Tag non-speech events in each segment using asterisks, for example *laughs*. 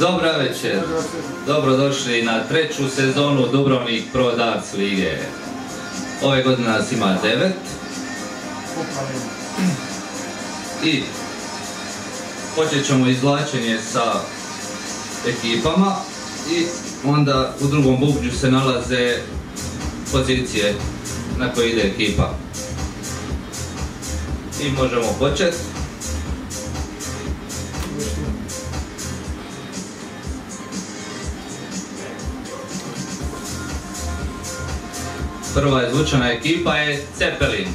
Dobra večer, dobrodošli na treću sezonu Dubrovnik Pro Darts Lige. Ove godine nas ima devet. I počet ćemo izvlačenje sa ekipama i onda u drugom bubđu se nalaze pozicije na koje ide ekipa. I možemo početi. Prva izvučena ekipa je Cepelin.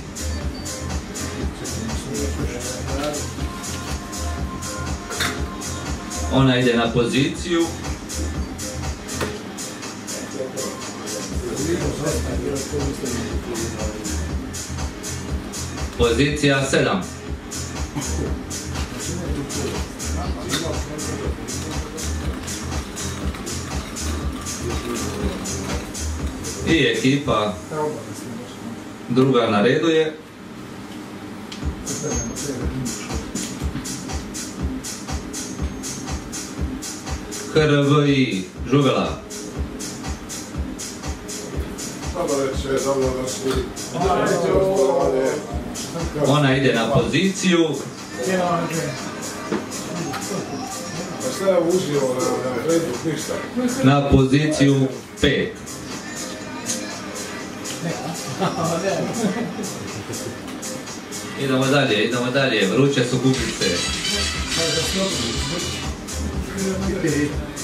Ona ide na poziciju. Pozicija 7. I ekipa druga na redu je. HRVI Žuvela. Ona ide na poziciju. Na poziciju 5. Idemo dalje, idemo dalje, vruće su kupice.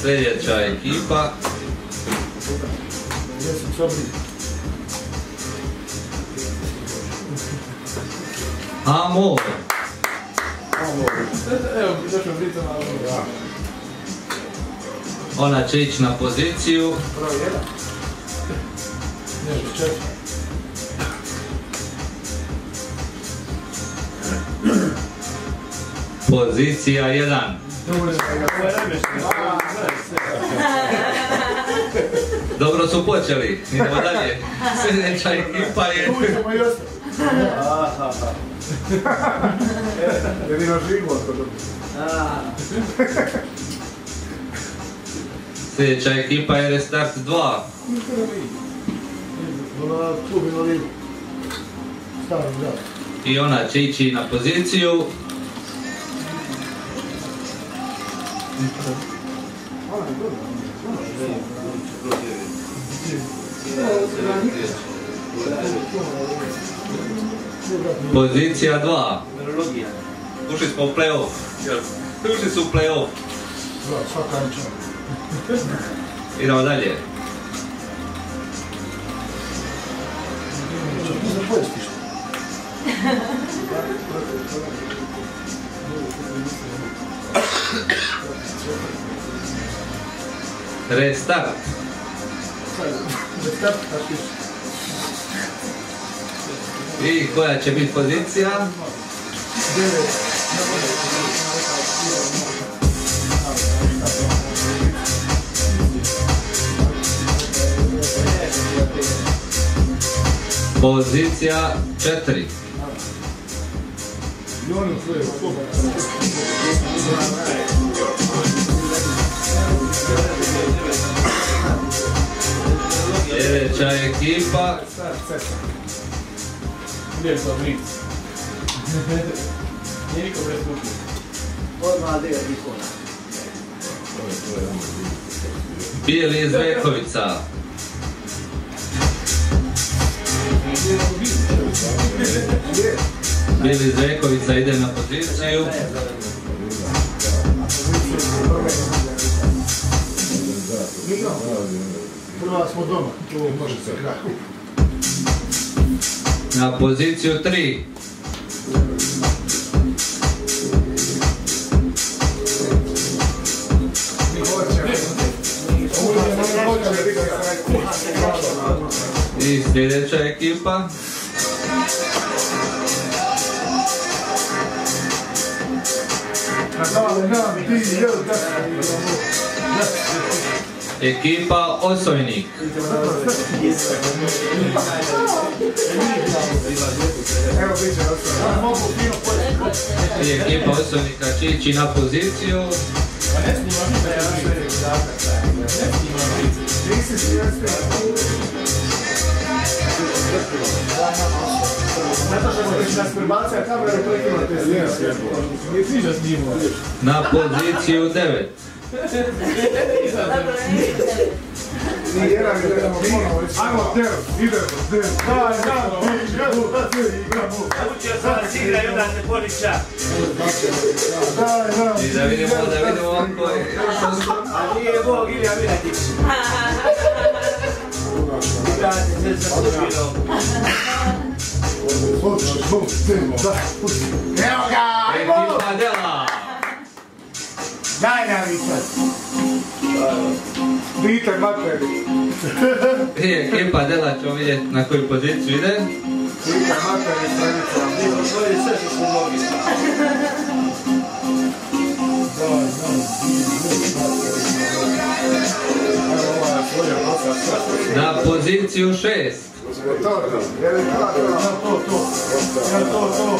Sljedeća ekipa. Amor. Ona će ići na poziciju. Pozicija 1. Dobro su počeli, idemo dalje. Sljedeća ekipa je... Jedino život. Sljedeća ekipa je Restart 2. Ona klub invalidu. Stari, da. I ona će ići na poziciju. Pozicija 2. Ušli smo u play-off. Ušli su u play-off. Idemo dalje. Restart. Restart, I koja će biti pozicija? 9. Pozicija 4. Pozicija 4. Treća ekipa. Gdje je Slavnic? Nije niko preskupio. Odmah 9 i kuna. Bijeli iz Rekovica. Bijeli iz Rekovica ide na poziciju. Milion. Prva smo doma. Tu može se. Na poziciju 3. I sljedeća ekipa. Da, nam ti, jel, da. Ekipa Osojnik. I ekipa Osojnika će ići na poziciju. Na poziciju 9. Ni jedan ne gledamo ponovo. Ajmo, del, idemo, del. Daj, da ti igramo. Naučio sam da si igra i onda se poniča. Daj, nam, I da vidimo, da vidimo ovako je. A nije Bog ili ja vidjeti. Igrate se. Hoćeš, bum, tim, da, pusti. Evo ga, ajmo! Daj nam i sad. Dite materi. *laughs* I ekipa Dela ćemo vidjeti na koju poziciju ide. Dite materi, stranica. Mi smo svojili sve što smo mogli. Na poziciju 6. To, to, to, to, to,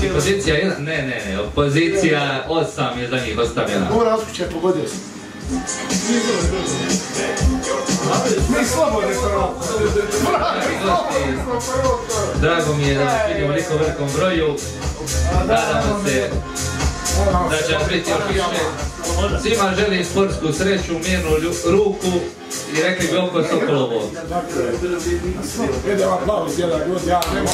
igrao. Pozicija 1, ne, ne, ne, pozicija 8 je za njih ostavljena. Mora otkuće, pogodio sam. Slobodni prvo. Drago mi je da vas vidimo u liko velikom broju. Nadamo se da će nas biti još više. Svima želim sportsku sreću, mirnu ruku i rekli bi oko Sokolovo. Idemo aplauz, jedan ljudi, ja ne mogu.